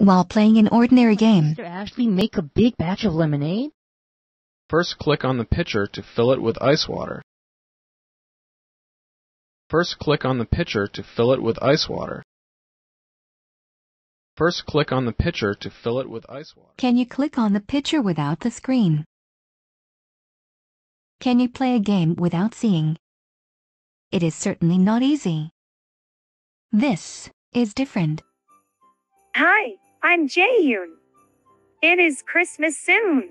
While playing an ordinary game, Mr. Ashley make a big batch of lemonade? First click on the pitcher to fill it with ice water. First click on the pitcher to fill it with ice water. First click on the pitcher to fill it with ice water. can you click on the pitcher without the screen? Can you play a game without seeing? It is certainly not easy. This is different. Hi, I'm Jaeyoon. It is Christmas soon.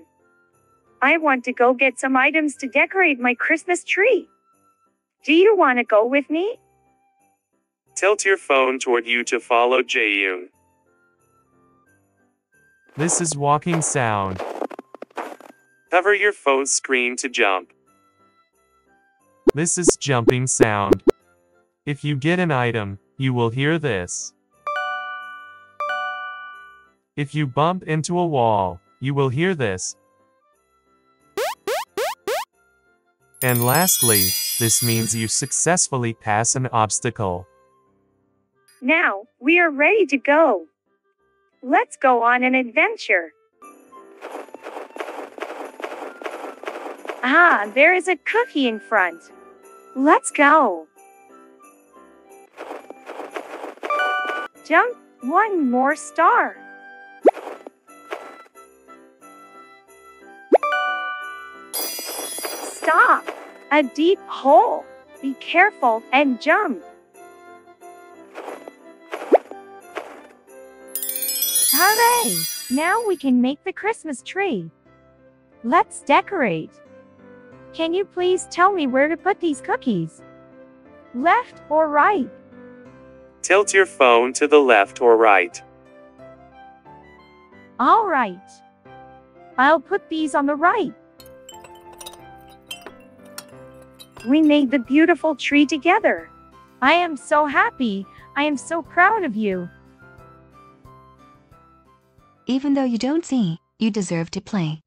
I want to go get some items to decorate my Christmas tree. Do you want to go with me? Tilt your phone toward you to follow Jaeyoon. This is walking sound. Cover your phone screen to jump. This is jumping sound. If you get an item, you will hear this. If you bump into a wall, you will hear this. And lastly, this means you successfully pass an obstacle. Now, we are ready to go. Let's go on an adventure. Ah, there is a cookie in front. Let's go. Jump one more star. Stop. A deep hole. Be careful and jump. Hooray! Now we can make the Christmas tree. Let's decorate. Can you please tell me where to put these cookies? Left or right? Tilt your phone to the left or right. All right. I'll put these on the right. We made the beautiful tree together. I am so happy. I am so proud of you. Even though you don't see, you deserve to play.